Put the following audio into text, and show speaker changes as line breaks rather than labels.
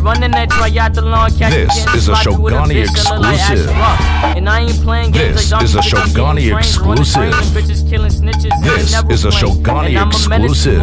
running that triathlon, catch
This is a Shogani exclusive.
And I ain't playing games
This is a Shogani exclusive. This is a. Shogani exclusive.